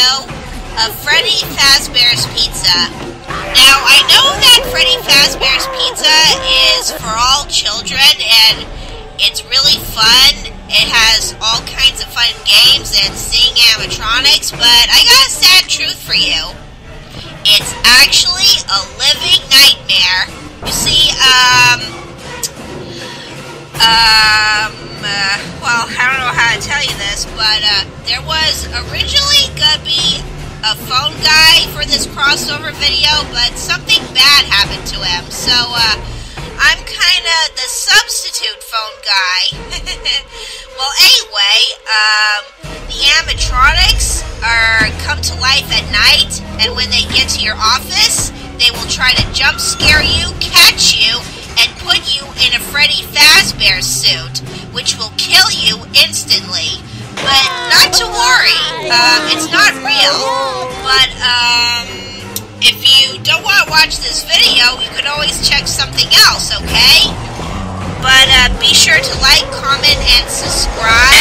video of Freddy Fazbear's Pizza. Now, I know that Freddy Fazbear's Pizza is for all children and it's really fun. It has all kinds of fun games and sing animatronics, but I got a sad truth for you. It's actually a living nightmare. You see, um, um, uh, how to tell you this, but uh, there was originally gonna be a phone guy for this crossover video, but something bad happened to him, so uh, I'm kind of the substitute phone guy. well, anyway, um, the animatronics are come to life at night, and when they get to your office, they will try to jump scare you, catch you, and put you in a Freddy Fazbear suit, which will kill you instantly. But not to worry, um, it's not real. But um, if you don't want to watch this video, you can always check something else, okay? But uh, be sure to like, comment, and subscribe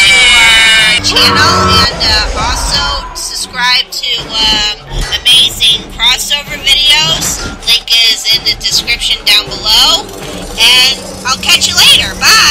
to our channel, and uh, also subscribe to um, amazing crossover videos. Link is in the description down below. And I'll catch you later. Bye!